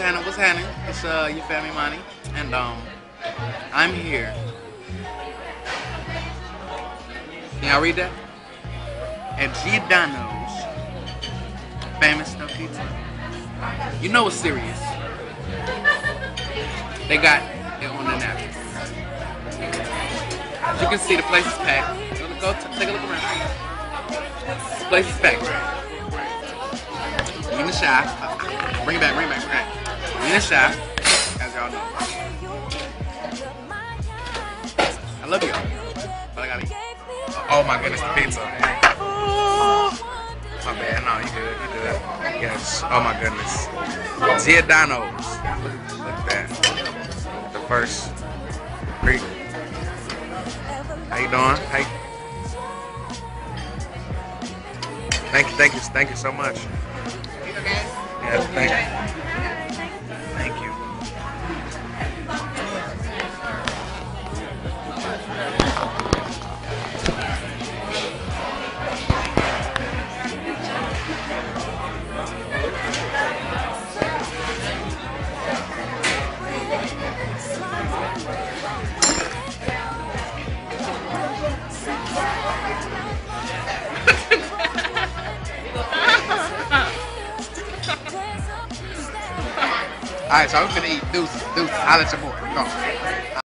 Montana, what's happening? It's uh your family money, and um, I'm here. Can y'all read that? At Giordano's famous stuffed pizza. You know it's serious. They got it on the napkin. As you can see, the place is packed. Go, take a look around. The place is packed. And the Chi. Bring it back, bring it back, and the Chi, as y'all know. I love you. But I gotta eat. Oh my goodness, the pizza. My bad. No, you good. You good. Yes. Oh my goodness. Giordano's. Look, look at that. The first. Greek. How you doing? How you? Thank you, thank you, thank you so much. Yes, thank you. All right, so I'm gonna eat deuces, deuces. I'll let you more. Go.